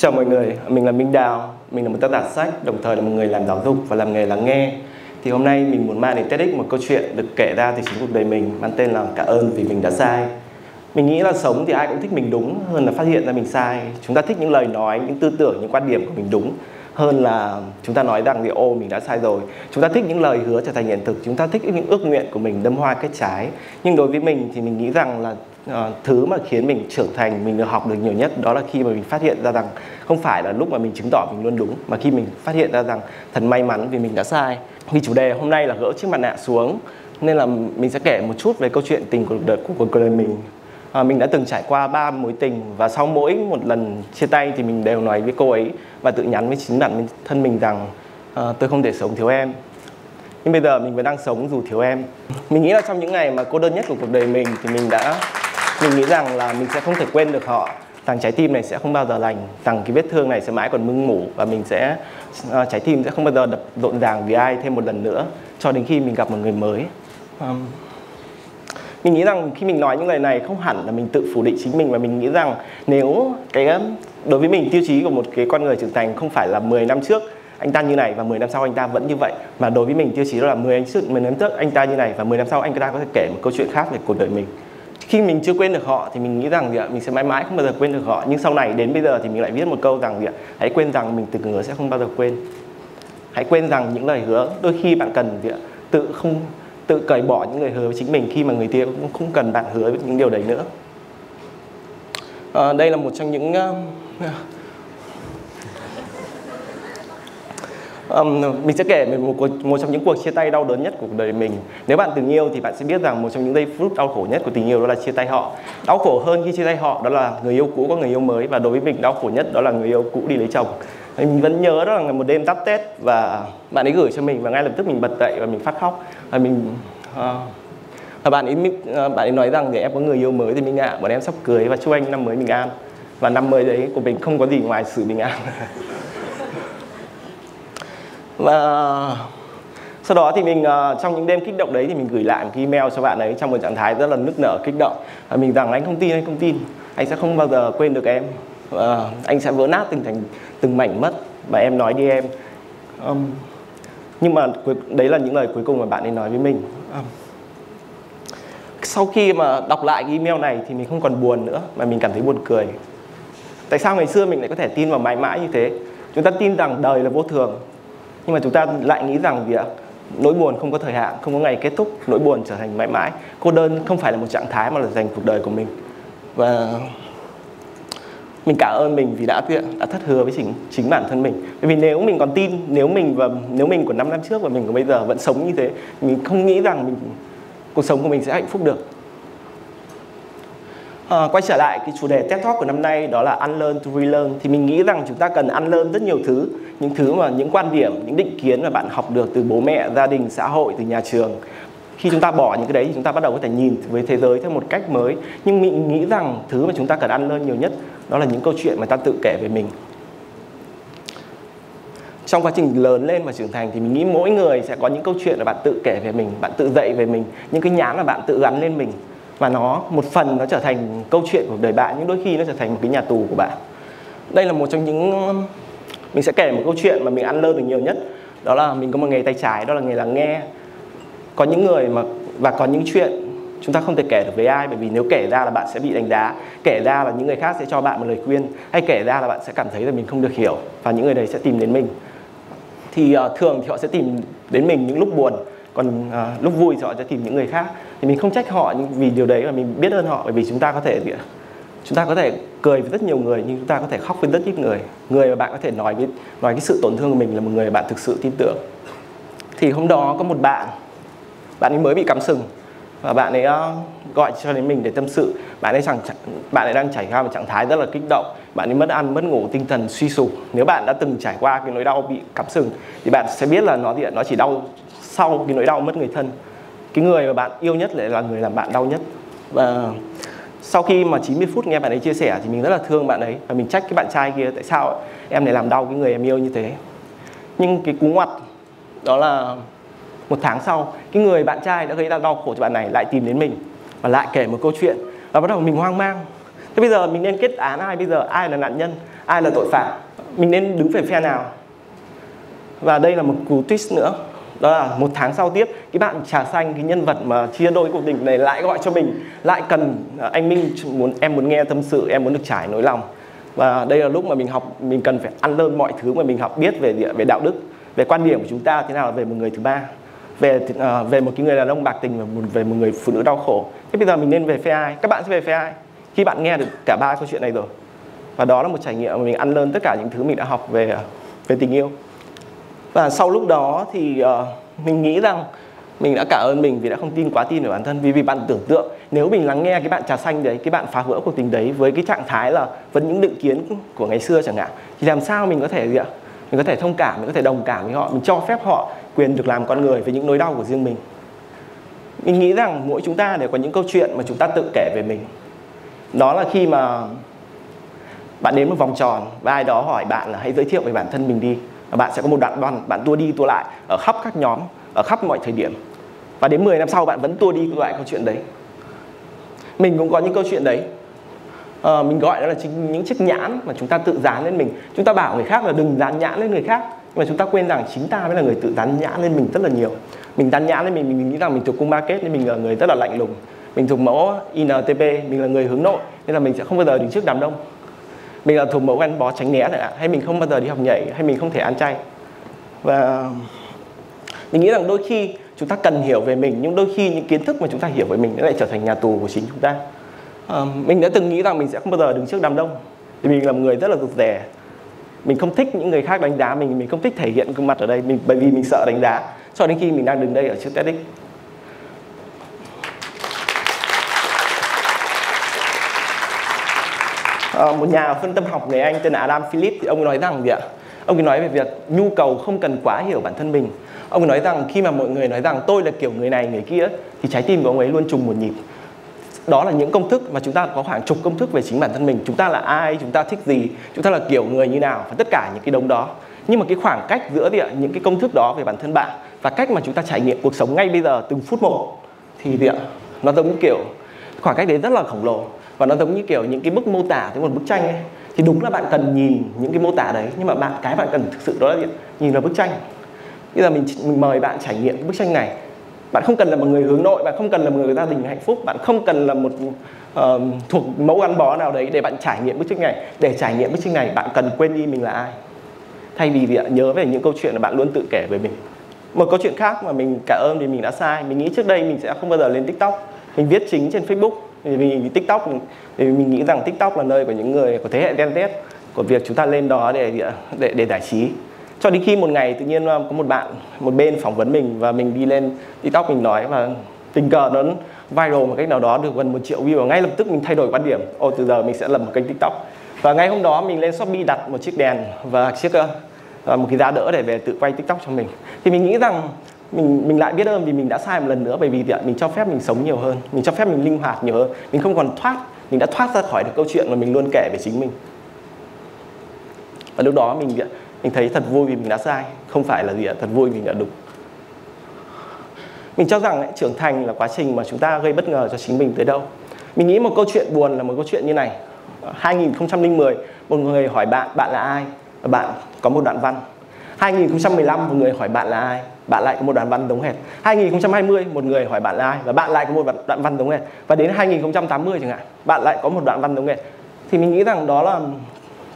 Chào mọi người, mình là Minh Đào, mình là một tác giả sách, đồng thời là một người làm giáo dục và làm nghề lắng nghe. Thì hôm nay mình muốn mang đến TEDx một câu chuyện được kể ra từ chính cuộc đời mình mang tên là Cả ơn vì mình đã sai. Mình nghĩ là sống thì ai cũng thích mình đúng hơn là phát hiện ra mình sai. Chúng ta thích những lời nói, những tư tưởng, những quan điểm của mình đúng hơn là chúng ta nói rằng thì ô mình đã sai rồi chúng ta thích những lời hứa trở thành hiện thực chúng ta thích những ước nguyện của mình đâm hoa kết trái nhưng đối với mình thì mình nghĩ rằng là uh, thứ mà khiến mình trưởng thành mình được học được nhiều nhất đó là khi mà mình phát hiện ra rằng không phải là lúc mà mình chứng tỏ mình luôn đúng mà khi mình phát hiện ra rằng thật may mắn vì mình đã sai. Vì chủ đề hôm nay là gỡ chiếc mặt nạ xuống nên là mình sẽ kể một chút về câu chuyện tình của đời của cuộc đời mình. À, mình đã từng trải qua ba mối tình và sau mỗi một lần chia tay thì mình đều nói với cô ấy và tự nhắn với chính bản thân mình rằng à, tôi không thể sống thiếu em. Nhưng bây giờ mình vẫn đang sống dù thiếu em. Mình nghĩ là trong những ngày mà cô đơn nhất của cuộc đời mình thì mình đã mình nghĩ rằng là mình sẽ không thể quên được họ. Rằng trái tim này sẽ không bao giờ lành. Rằng cái vết thương này sẽ mãi còn mưng mủ và mình sẽ uh, trái tim sẽ không bao giờ đập rộn ràng vì ai thêm một lần nữa cho đến khi mình gặp một người mới. Um, mình nghĩ rằng khi mình nói những lời này không hẳn là mình tự phủ định chính mình và mình nghĩ rằng nếu cái đối với mình tiêu chí của một cái con người trưởng thành không phải là 10 năm trước anh ta như này và 10 năm sau anh ta vẫn như vậy mà đối với mình tiêu chí đó là 10 năm trước 10 năm trước anh ta như này và 10 năm sau anh ta có thể kể một câu chuyện khác về cuộc đời mình khi mình chưa quên được họ thì mình nghĩ rằng gì ạ? Mình sẽ mãi mãi không bao giờ quên được họ. Nhưng sau này đến bây giờ thì mình lại viết một câu rằng gì ạ? Hãy quên rằng mình từng hứa sẽ không bao giờ quên. Hãy quên rằng những lời hứa đôi khi bạn cần gì ạ? Tự không tự cởi bỏ những lời hứa với chính mình khi mà người kia cũng không cần bạn hứa với những điều đấy nữa. À, đây là một trong những uh, Um, mình sẽ kể về một, một trong những cuộc chia tay đau đớn nhất của cuộc đời mình. Nếu bạn từng yêu thì bạn sẽ biết rằng một trong những giây phút đau khổ nhất của tình yêu đó là chia tay họ. Đau khổ hơn khi chia tay họ đó là người yêu cũ có người yêu mới và đối với mình đau khổ nhất đó là người yêu cũ đi lấy chồng. Mình vẫn nhớ đó là một đêm tắt tết và bạn ấy gửi cho mình và ngay lập tức mình bật dậy và mình phát khóc. Và mình uh, và bạn ấy uh, bạn ấy nói rằng để em có người yêu mới thì mình ạ bọn em sắp cưới và chúc anh năm mới bình an. Và năm mới đấy của mình không có gì ngoài sự bình an. và sau đó thì mình uh, trong những đêm kích động đấy thì mình gửi lại một cái email cho bạn ấy trong một trạng thái rất là nức nở kích động. Và mình rằng anh không tin anh không tin. Anh sẽ không bao giờ quên được em. Uh, anh sẽ vỡ nát từng thành từng mảnh mất và em nói đi em. Um, nhưng mà đấy là những lời cuối cùng mà bạn ấy nói với mình. Um, sau khi mà đọc lại cái email này thì mình không còn buồn nữa mà mình cảm thấy buồn cười. Tại sao ngày xưa mình lại có thể tin vào mãi mãi như thế? Chúng ta tin rằng đời là vô thường nhưng mà chúng ta lại nghĩ rằng gì ạ? Nỗi buồn không có thời hạn, không có ngày kết thúc, nỗi buồn trở thành mãi mãi. Cô đơn không phải là một trạng thái mà là dành cuộc đời của mình. Và mình cảm ơn mình vì đã đã thất hứa với chính chính bản thân mình. Bởi vì nếu mình còn tin, nếu mình và nếu mình của 5 năm trước và mình của bây giờ vẫn sống như thế, mình không nghĩ rằng mình, cuộc sống của mình sẽ hạnh phúc được. À, quay trở lại cái chủ đề TED Talk của năm nay đó là unlearn to relearn. Thì mình nghĩ rằng chúng ta cần unlearn rất nhiều thứ những thứ mà những quan điểm những định kiến mà bạn học được từ bố mẹ gia đình xã hội từ nhà trường. Khi chúng ta bỏ những cái đấy thì chúng ta bắt đầu có thể nhìn với thế giới theo một cách mới. Nhưng mình nghĩ rằng thứ mà chúng ta cần ăn lên nhiều nhất đó là những câu chuyện mà ta tự kể về mình. Trong quá trình lớn lên và trưởng thành thì mình nghĩ mỗi người sẽ có những câu chuyện là bạn tự kể về mình bạn tự dạy về mình những cái nhãn mà bạn tự gắn lên mình và nó một phần nó trở thành câu chuyện của đời bạn nhưng đôi khi nó trở thành một cái nhà tù của bạn. Đây là một trong những mình sẽ kể một câu chuyện mà mình ăn lơ được nhiều nhất. Đó là mình có một nghề tay trái đó là nghề lắng nghe. Có những người mà và có những chuyện chúng ta không thể kể được với ai bởi vì nếu kể ra là bạn sẽ bị đánh đá kể ra là những người khác sẽ cho bạn một lời khuyên hay kể ra là bạn sẽ cảm thấy là mình không được hiểu và những người đấy sẽ tìm đến mình. Thì uh, thường thì họ sẽ tìm đến mình những lúc buồn còn uh, lúc vui thì họ sẽ tìm những người khác thì mình không trách họ vì điều đấy mà mình biết ơn họ, bởi vì chúng ta có thể chúng ta có thể cười với rất nhiều người nhưng chúng ta có thể khóc với rất ít người. Người mà bạn có thể nói với, nói cái sự tổn thương của mình là một người bạn thực sự tin tưởng. Thì hôm đó có một bạn bạn ấy mới bị cắm sừng và bạn ấy ờ, gọi cho đến mình để tâm sự. Bạn ấy chẳng, bạn ấy đang trải qua một trạng thái rất là kích động. Bạn ấy mất ăn, mất ngủ, tinh thần suy sụp. Nếu bạn đã từng trải qua cái nỗi đau bị cắm sừng thì bạn sẽ biết là nó thì nó chỉ đau sau cái nỗi đau mất người thân cái người mà bạn yêu nhất lại là người làm bạn đau nhất. Và sau khi mà 90 phút nghe bạn ấy chia sẻ thì mình rất là thương bạn ấy và mình trách cái bạn trai kia tại sao em lại làm đau cái người em yêu như thế. Nhưng cái cú ngoặt đó là một tháng sau, cái người bạn trai đã gây ra đau khổ cho bạn này, lại tìm đến mình và lại kể một câu chuyện và bắt đầu mình hoang mang. Thế bây giờ mình nên kết án ai bây giờ? Ai là nạn nhân? Ai là tội phạm? Mình nên đứng về phe nào? Và đây là một cú twist nữa đó là một tháng sau tiếp cái bạn trà xanh cái nhân vật mà chia đôi cuộc tình này lại gọi cho mình lại cần à, anh Minh muốn em muốn nghe tâm sự em muốn được trải nỗi lòng. Và đây là lúc mà mình học mình cần phải ăn lơn mọi thứ mà mình học biết về về đạo đức về quan điểm của chúng ta thế nào về một người thứ ba về uh, về một cái người đàn ông bạc tình và một, về một người phụ nữ đau khổ. Thế bây giờ mình nên về phe ai? Các bạn sẽ về phe ai? Khi bạn nghe được cả ba câu chuyện này rồi. Và đó là một trải nghiệm mà mình ăn lơn tất cả những thứ mình đã học về à, về tình yêu và sau lúc đó thì uh, mình nghĩ rằng mình đã cảm ơn mình vì đã không tin quá tin vào bản thân. Vì vì bạn tưởng tượng nếu mình lắng nghe cái bạn trà xanh đấy cái bạn phá vỡ cuộc tình đấy với cái trạng thái là vẫn những định kiến của ngày xưa chẳng hạn thì làm sao mình có thể gì ạ? Mình có thể thông cảm mình có thể đồng cảm với họ mình cho phép họ quyền được làm con người với những nỗi đau của riêng mình. Mình nghĩ rằng mỗi chúng ta đều có những câu chuyện mà chúng ta tự kể về mình. Đó là khi mà bạn đến một vòng tròn và ai đó hỏi bạn là hãy giới thiệu về bản thân mình đi bạn sẽ có một đoạn đoàn bạn tua đi tua lại ở khắp các nhóm ở khắp mọi thời điểm. Và đến 10 năm sau bạn vẫn tua đi tua lại câu chuyện đấy. Mình cũng có những câu chuyện đấy. À, mình gọi đó là chính những chiếc nhãn mà chúng ta tự dán lên mình. Chúng ta bảo người khác là đừng dán nhãn lên người khác. Nhưng mà chúng ta quên rằng chính ta mới là người tự dán nhãn lên mình rất là nhiều. Mình dán nhãn lên mình mình nghĩ rằng mình thuộc cung market nên mình là người rất là lạnh lùng. Mình thuộc mẫu INTP mình là người hướng nội nên là mình sẽ không bao giờ đứng trước đám đông mình là thuộc mẫu ăn bó tránh né này ạ, hay mình không bao giờ đi học nhảy hay mình không thể ăn chay. Và mình nghĩ rằng đôi khi chúng ta cần hiểu về mình nhưng đôi khi những kiến thức mà chúng ta hiểu về mình nó lại trở thành nhà tù của chính chúng ta. À, mình đã từng nghĩ rằng mình sẽ không bao giờ đứng trước đám đông. Vì mình là một người rất là rụt rè. Mình không thích những người khác đánh giá mình mình không thích thể hiện gương mặt ở đây mình bởi vì mình sợ đánh giá cho đến khi mình đang đứng đây ở trước TEDx. À, một nhà phân tâm học người Anh tên là Adam Phillips thì ông nói rằng gì ạ? Ông ấy nói về việc nhu cầu không cần quá hiểu bản thân mình. Ông ấy nói rằng khi mà mọi người nói rằng tôi là kiểu người này người kia thì trái tim của ông ấy luôn trùng một nhịp. Đó là những công thức mà chúng ta có khoảng chục công thức về chính bản thân mình. Chúng ta là ai chúng ta thích gì chúng ta là kiểu người như nào và tất cả những cái đống đó. Nhưng mà cái khoảng cách giữa gì ạ, những cái công thức đó về bản thân bạn và cách mà chúng ta trải nghiệm cuộc sống ngay bây giờ từng phút một thì gì ạ, nó giống như kiểu khoảng cách đấy rất là khổng lồ và nó giống như kiểu những cái bức mô tả tới một bức tranh ấy. Thì đúng là bạn cần nhìn những cái mô tả đấy. Nhưng mà bạn cái bạn cần thực sự đó là gì? nhìn vào bức tranh. Bây giờ mình mình mời bạn trải nghiệm bức tranh này. Bạn không cần là một người hướng nội bạn không cần là một người gia đình hạnh phúc bạn không cần là một uh, thuộc mẫu gắn bó nào đấy để bạn trải nghiệm bức tranh này. Để trải nghiệm bức tranh này bạn cần quên đi mình là ai. Thay vì việc nhớ về những câu chuyện là bạn luôn tự kể về mình. Một câu chuyện khác mà mình cảm ơn vì mình đã sai. Mình nghĩ trước đây mình sẽ không bao giờ lên tiktok. Mình viết chính trên facebook vì vì tiktok, vì mình nghĩ rằng tiktok là nơi của những người, của thế hệ gen z của việc chúng ta lên đó để để để giải trí. Cho đến khi một ngày tự nhiên um, có một bạn, một bên phỏng vấn mình và mình đi lên tiktok mình nói và tình cờ nó viral một cách nào đó được gần một triệu view và ngay lập tức mình thay đổi quan điểm. Ồ, từ giờ mình sẽ lập một kênh tiktok. Và ngay hôm đó mình lên shopee đặt một chiếc đèn và chiếc uh, một cái giá đỡ để về tự quay tiktok cho mình. Thì mình nghĩ rằng mình mình lại biết ơn vì mình đã sai một lần nữa bởi vì mình cho phép mình sống nhiều hơn mình cho phép mình linh hoạt nhiều hơn. Mình không còn thoát mình đã thoát ra khỏi được câu chuyện mà mình luôn kể về chính mình. Và lúc đó mình mình thấy thật vui vì mình đã sai không phải là gì ạ thật vui vì mình đã đúng. Mình cho rằng ấy, trưởng thành là quá trình mà chúng ta gây bất ngờ cho chính mình tới đâu. Mình nghĩ một câu chuyện buồn là một câu chuyện như này. Ờ, 2010 một người hỏi bạn bạn là ai? Và bạn có một đoạn văn. 2015 một người hỏi bạn là ai? Bạn lại có một đoạn văn giống hệt. 2020 một người hỏi bạn là ai? Và bạn lại có một đoạn văn giống hệt. Và đến 2080 chẳng hạn, bạn lại có một đoạn văn giống hệt. Thì mình nghĩ rằng đó là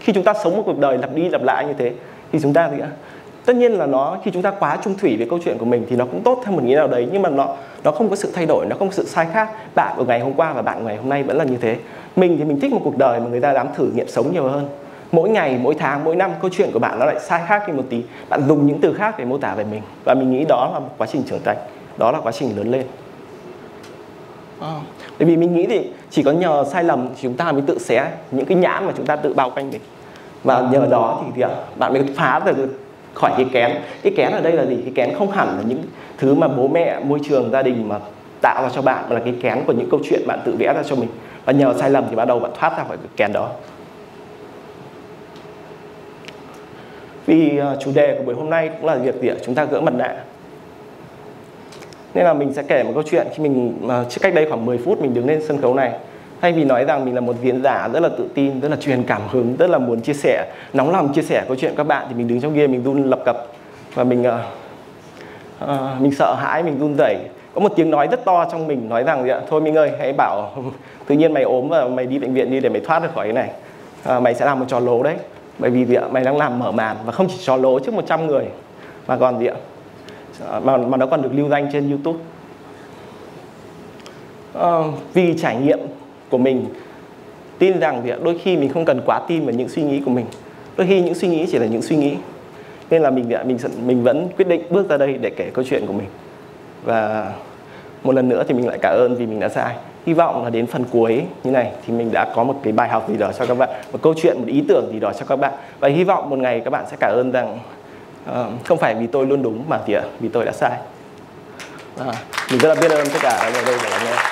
khi chúng ta sống một cuộc đời lặp đi lặp lại như thế, thì chúng ta thì à, tất nhiên là nó, khi chúng ta quá trung thủy với câu chuyện của mình thì nó cũng tốt theo một nghĩa nào đấy, nhưng mà nó nó không có sự thay đổi, nó không có sự sai khác. Bạn của ngày hôm qua và bạn của ngày hôm nay vẫn là như thế. Mình thì mình thích một cuộc đời mà người ta dám thử nghiệm sống nhiều hơn mỗi ngày mỗi tháng mỗi năm câu chuyện của bạn nó lại sai khác đi một tí. Bạn dùng những từ khác để mô tả về mình. Và mình nghĩ đó là một quá trình trưởng thành. Đó là quá trình lớn lên. Bởi vì mình nghĩ thì chỉ có nhờ sai lầm thì chúng ta mới tự xé những cái nhãn mà chúng ta tự bao quanh mình. Và nhờ đó thì, thì bạn mới phá được khỏi cái kén. Cái kén ở đây là gì? Cái kén không hẳn là những thứ mà bố mẹ môi trường gia đình mà tạo ra cho bạn mà là cái kén của những câu chuyện bạn tự vẽ ra cho mình. Và nhờ sai lầm thì bắt đầu bạn thoát ra khỏi cái kén đó vì ờ, chủ đề của buổi hôm nay cũng là việc gì ạ? Chúng ta gỡ mặt nạ. Nên là mình sẽ kể một câu chuyện. Khi mình ờ, trước cách đây khoảng 10 phút mình đứng lên sân khấu này thay vì nói rằng mình là một diễn giả rất là tự tin rất là truyền cảm hứng rất là muốn chia sẻ nóng lòng chia sẻ câu chuyện các bạn thì mình đứng trong kia mình run lập cập. Và mình uh, uh, mình sợ hãi mình run rẩy. Có một tiếng nói rất to trong mình nói rằng thôi minh ơi hãy bảo tự nhiên mày ốm và mày đi bệnh viện đi để mày thoát được khỏi cái này. À, mày sẽ làm một trò lố đấy bởi vì gì ạ mày đang làm mở màn và không chỉ cho lố trước 100 người mà còn gì ạ mà, mà nó còn được lưu danh trên youtube. À, vì trải nghiệm của mình tin rằng thì đôi khi mình không cần quá tin vào những suy nghĩ của mình. Đôi khi những suy nghĩ chỉ là những suy nghĩ. Nên là mình mình mình vẫn quyết định bước ra đây để kể câu chuyện của mình. Và một lần nữa thì mình lại cảm ơn vì mình đã sai hy vọng là đến phần cuối như này thì mình đã có một cái bài học gì đó cho các bạn một câu chuyện một ý tưởng gì đó cho các bạn. Và hy vọng một ngày các bạn sẽ cảm ơn rằng uh, không phải vì tôi luôn đúng mà vì, ờ, vì tôi đã sai. À, mình rất là biết ơn tất cả mọi người đây để lắng nghe.